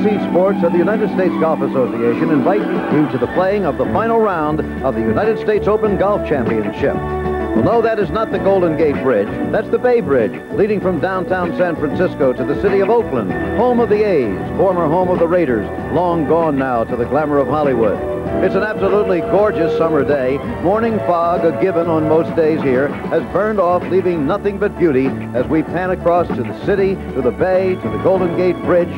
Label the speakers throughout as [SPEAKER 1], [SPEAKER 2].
[SPEAKER 1] NBC Sports and the United States Golf Association invite you to the playing of the final round of the United States Open Golf Championship. Well, no, that is not the Golden Gate Bridge. That's the Bay Bridge, leading from downtown San Francisco to the city of Oakland, home of the A's, former home of the Raiders, long gone now to the glamour of Hollywood. It's an absolutely gorgeous summer day. Morning fog, a given on most days here, has burned off, leaving nothing but beauty as we pan across to the city, to the bay, to the Golden Gate Bridge,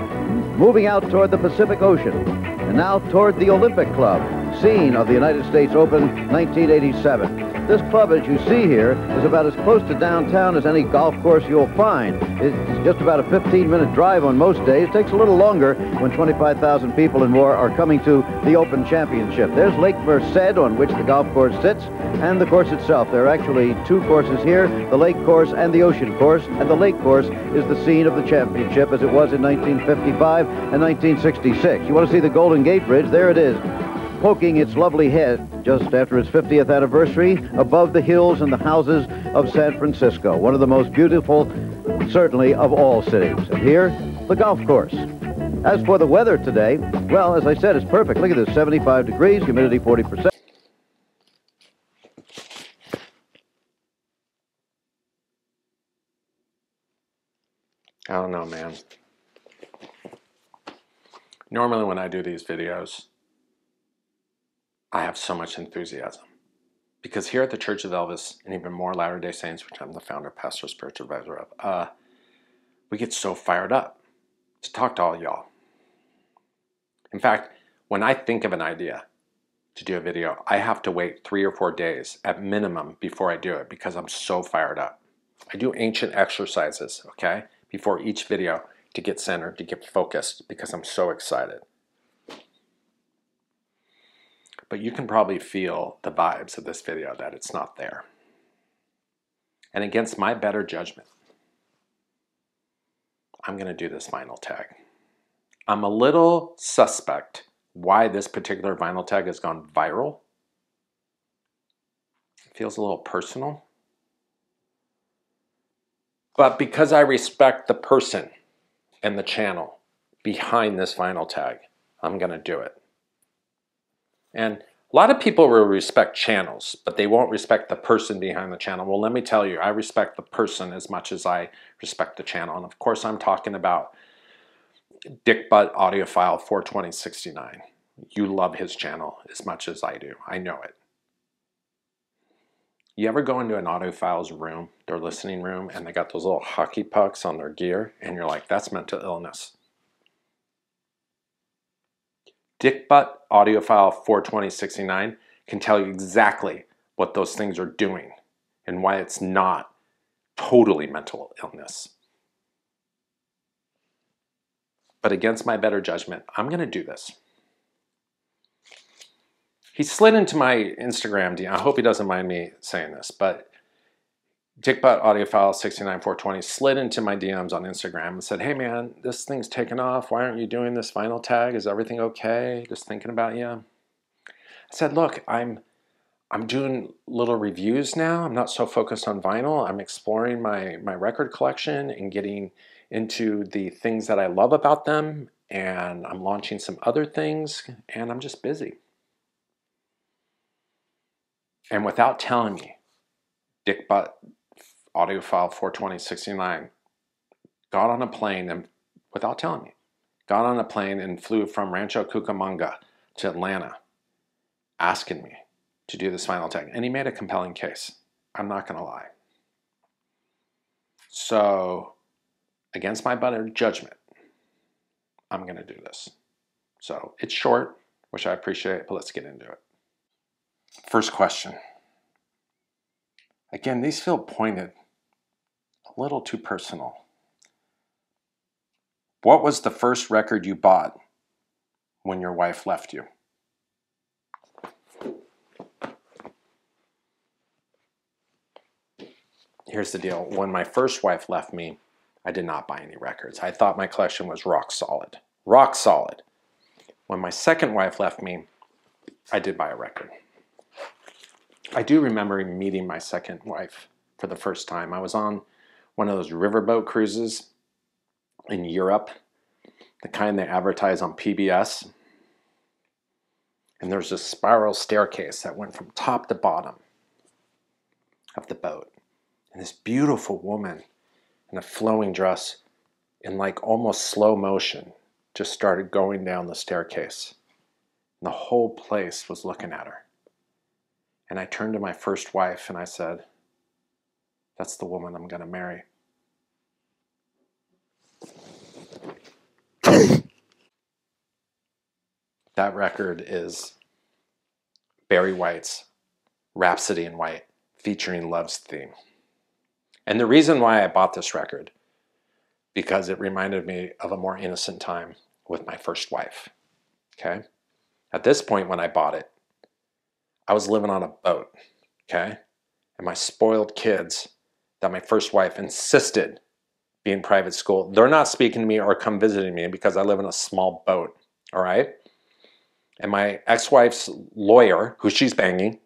[SPEAKER 1] moving out toward the Pacific Ocean, and now toward the Olympic Club, scene of the United States Open 1987. This club, as you see here, is about as close to downtown as any golf course you'll find. It's just about a 15-minute drive on most days. It takes a little longer when 25,000 people and more are coming to the Open Championship. There's Lake Merced, on which the golf course sits, and the course itself. There are actually two courses here, the Lake Course and the Ocean Course, and the Lake Course is the scene of the championship as it was in 1955 and 1966. You want to see the Golden Gate Bridge? There it is poking its lovely head just after its 50th anniversary above the hills and the houses of San Francisco, one of the most beautiful, certainly, of all cities. And here, the golf course. As for the weather today, well, as I said, it's perfect. Look at this, 75 degrees, humidity 40%.
[SPEAKER 2] I don't know, man. Normally when I do these videos, I have so much enthusiasm. Because here at the Church of Elvis, and even more Latter day Saints, which I'm the founder, pastor, spiritual advisor of, uh, we get so fired up to talk to all y'all. In fact, when I think of an idea to do a video, I have to wait three or four days at minimum before I do it because I'm so fired up. I do ancient exercises, okay, before each video to get centered, to get focused because I'm so excited but you can probably feel the vibes of this video that it's not there. And against my better judgment, I'm going to do this vinyl tag. I'm a little suspect why this particular vinyl tag has gone viral. It feels a little personal. But because I respect the person and the channel behind this vinyl tag, I'm going to do it. And a lot of people will respect channels, but they won't respect the person behind the channel. Well, let me tell you, I respect the person as much as I respect the channel. And of course, I'm talking about Dick Butt Audiophile 42069. You love his channel as much as I do. I know it. You ever go into an audiophile's room, their listening room, and they got those little hockey pucks on their gear, and you're like, that's mental illness. Dickbutt Audiophile 42069 can tell you exactly what those things are doing and why it's not totally mental illness. But against my better judgment, I'm going to do this. He slid into my Instagram DM. I hope he doesn't mind me saying this, but Dickbutt Audiophile 69420 slid into my DMs on Instagram and said, Hey man, this thing's taken off. Why aren't you doing this vinyl tag? Is everything okay? Just thinking about you. I said, Look, I'm I'm doing little reviews now. I'm not so focused on vinyl. I'm exploring my, my record collection and getting into the things that I love about them. And I'm launching some other things, and I'm just busy. And without telling me, Dick Butt audiophile 42069 got on a plane and without telling me got on a plane and flew from rancho cucamonga to atlanta asking me to do this final tag and he made a compelling case. I'm not going to lie. So against my better judgment i'm going to do this. So it's short which i appreciate but let's get into it. First question. Again these feel pointed a little too personal. What was the first record you bought when your wife left you? Here's the deal. When my first wife left me, I did not buy any records. I thought my collection was rock solid. Rock solid. When my second wife left me, I did buy a record. I do remember meeting my second wife for the first time. I was on one of those riverboat cruises in Europe. the kind they advertise on PBS. And there's this spiral staircase that went from top to bottom of the boat. And this beautiful woman in a flowing dress, in like almost slow motion, just started going down the staircase. And the whole place was looking at her. And I turned to my first wife and I said, That's the woman I'm going to marry. that record is Barry White's Rhapsody in White featuring Love's Theme. And the reason why I bought this record, because it reminded me of a more innocent time with my first wife. Okay? At this point, when I bought it, I was living on a boat. Okay? And my spoiled kids that my first wife insisted be in private school, they're not speaking to me or come visiting me because I live in a small boat. All right? And my ex wife's lawyer, who she's banging,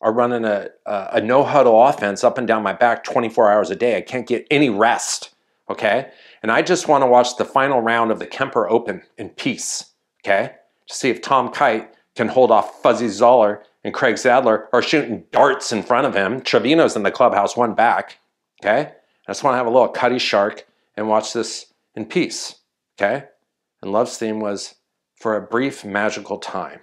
[SPEAKER 2] are running a, a, a no huddle offense up and down my back 24 hours a day. I can't get any rest. Okay? And I just want to watch the final round of the Kemper Open in peace. Okay? To see if Tom Kite can hold off Fuzzy Zoeller and Craig Stadler are shooting darts in front of him. Trevino's in the clubhouse, one back. Okay? I just want to have a little Cutty Sark and watch this in peace. Okay? And Love's theme was for a brief magical time.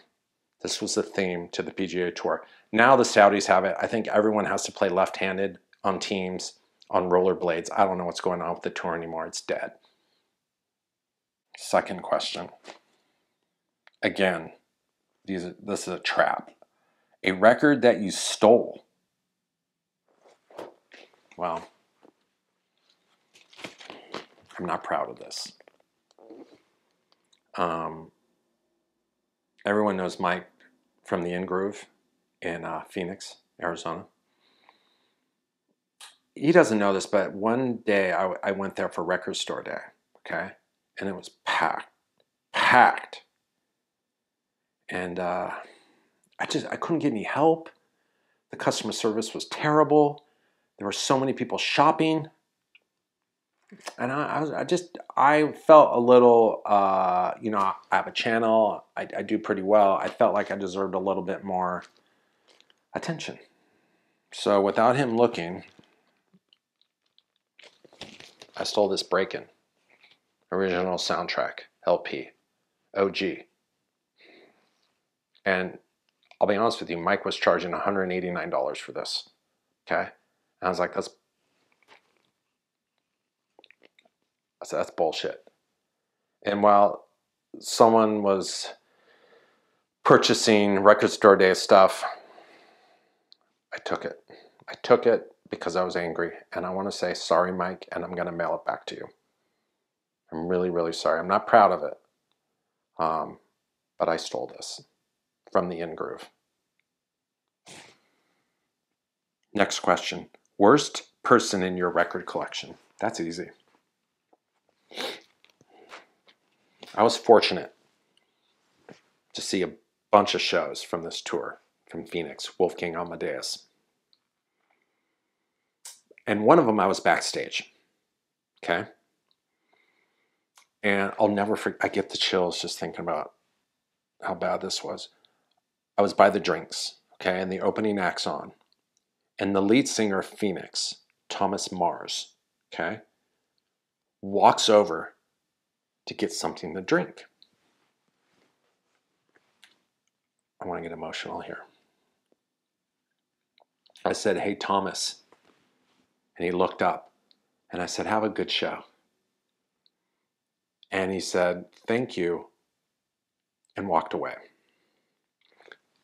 [SPEAKER 2] This was the theme to the PGA Tour. Now the Saudis have it. I think everyone has to play left handed on teams on rollerblades. I don't know what's going on with the tour anymore. It's dead. Second question. Again, these, this is a trap. A record that you stole. Well, I'm not proud of this. Um, everyone knows Mike from the In Groove in uh, Phoenix, Arizona. He doesn't know this, but one day I, I went there for record store day, okay? And it was packed, packed. And uh, I just, I couldn't get any help. The customer service was terrible. There were so many people shopping. And I, I was, I just, I felt a little, uh, you know, I have a channel. I, I do pretty well. I felt like I deserved a little bit more attention. So without him looking, I stole this Breakin', original soundtrack, LP, OG. And I'll be honest with you, Mike was charging $189 for this. Okay? And I was like, that's I said, that's bullshit. And while someone was purchasing record store day stuff I took it. I took it because I was angry. And I want to say, sorry, Mike, and I'm going to mail it back to you. I'm really, really sorry. I'm not proud of it. Um, but I stole this from the In Groove. Next question Worst person in your record collection? That's easy. I was fortunate to see a bunch of shows from this tour from Phoenix, Wolfgang Amadeus. And one of them I was backstage. Okay. And I'll never forget, I get the chills just thinking about how bad this was. I was by the drinks, okay, and the opening act's on. And the lead singer of Phoenix, Thomas Mars, okay, walks over to get something to drink. I want to get emotional here. I said, Hey, Thomas. And he looked up and I said, Have a good show. And he said, Thank you, and walked away.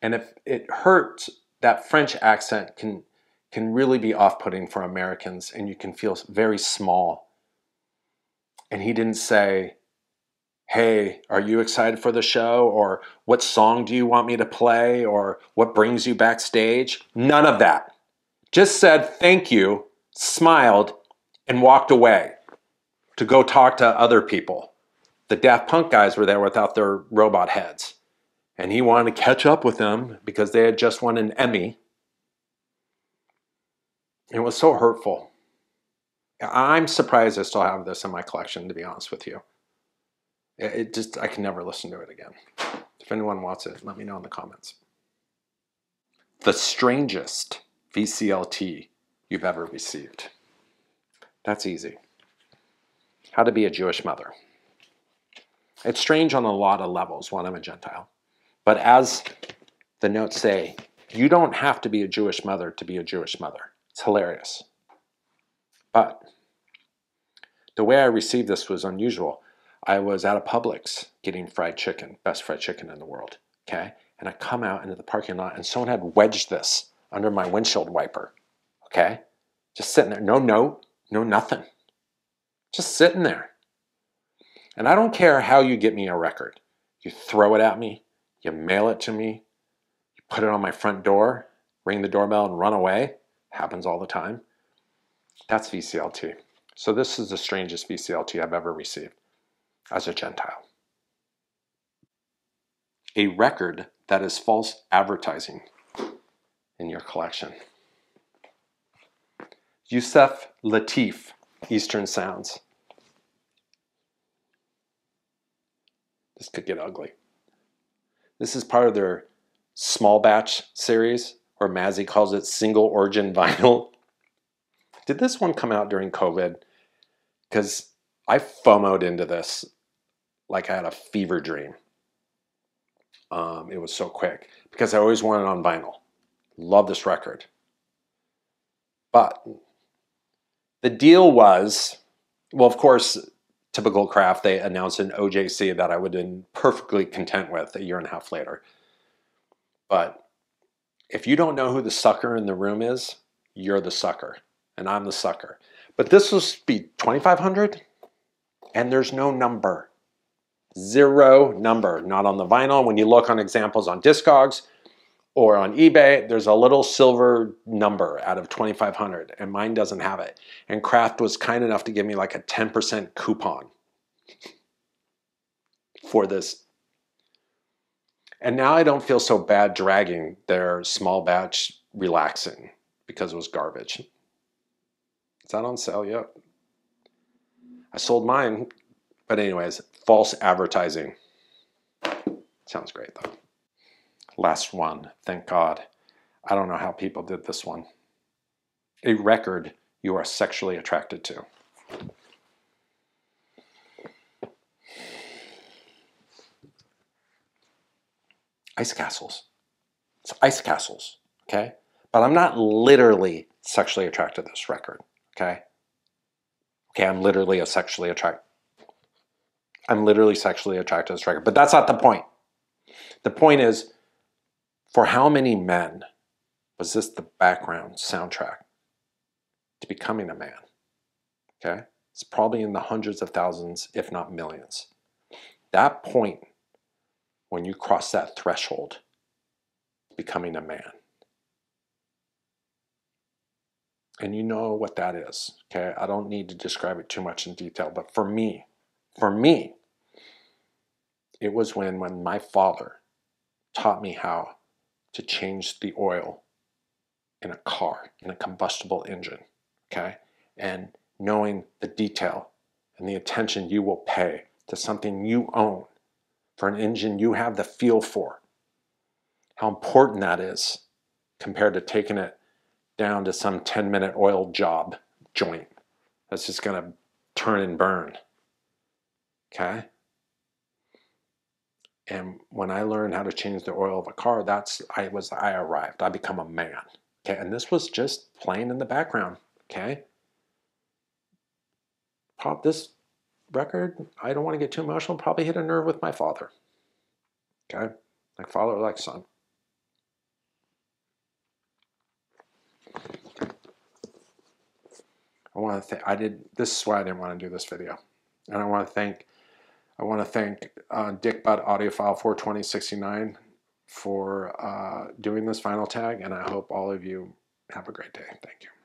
[SPEAKER 2] And if it hurts, that French accent can, can really be off putting for Americans, and you can feel very small. And he didn't say, Hey, are you excited for the show? Or what song do you want me to play? Or what brings you backstage? None of that. Just said thank you, smiled, and walked away to go talk to other people. The Daft Punk guys were there without their robot heads. And he wanted to catch up with them because they had just won an Emmy. It was so hurtful. I'm surprised I still have this in my collection, to be honest with you. It, just, I can never listen to it again. If anyone wants it, let me know in the comments. The strangest VCLT you've ever received. That's easy. How to be a Jewish mother. It's strange on a lot of levels when I'm a Gentile. But as the notes say, you don't have to be a Jewish mother to be a Jewish mother. It's hilarious. But the way I received this was unusual. I was at a Publix getting fried chicken, best fried chicken in the world. Okay. And I come out into the parking lot and someone had wedged this under my windshield wiper. Okay. Just sitting there. No note, no nothing. Just sitting there. And I don't care how you get me a record. You throw it at me, you mail it to me, you put it on my front door, ring the doorbell and run away. Happens all the time. That's VCLT. So this is the strangest VCLT I've ever received as a Gentile. A record that is false advertising in your collection. Yusef Lateef, Eastern Sounds. This could get ugly. This is part of their small batch series, or Mazzy calls it single origin vinyl. Did this one come out during COVID? Because I FOMOed into this like I had a fever dream. Um, it was so quick because I always wanted on vinyl. Love this record. But the deal was, well, of course, typical craft, they announced an OJC that I would have been perfectly content with a year and a half later. But if you don't know who the sucker in the room is, you're the sucker, and I'm the sucker. But this will be 2,500, and there's no number. Zero number, not on the vinyl. When you look on examples on Discogs or on eBay, there's a little silver number out of 2,500 and mine doesn't have it. And Craft was kind enough to give me like a 10% coupon for this. And now I don't feel so bad dragging their small batch relaxing because it was garbage. Is that on sale yet? I sold mine but anyways, false advertising. Sounds great though. Last one, thank God. I don't know how people did this one. A record you are sexually attracted to. Ice castles. It's ice castles, okay? But I'm not literally sexually attracted to this record, okay? Okay, I'm literally a sexually attracted I'm literally sexually attracted to this record. But that's not the point. The point is, for how many men was this the background soundtrack to becoming a man? Okay? It's probably in the hundreds of thousands, if not millions. That point, when you cross that threshold, becoming a man. And you know what that is, okay? I don't need to describe it too much in detail, but for me, for me, it was when, when my father taught me how to change the oil in a car, in a combustible engine, okay? And knowing the detail and the attention you will pay to something you own for an engine you have the feel for. How important that is compared to taking it down to some 10 minute oil job joint that's just going to turn and burn. Okay? And when I learned how to change the oil of a car, that's I was I arrived. I become a man. Okay, and this was just playing in the background. Okay. Pop this record, I don't want to get too emotional, probably hit a nerve with my father. Okay? Like father like son. I want to thank I did this is why I didn't want to do this video. And I want to thank I want to thank uh, Dick Butt Audiophile 42069 for uh, doing this final tag, and I hope all of you have a great day. Thank you.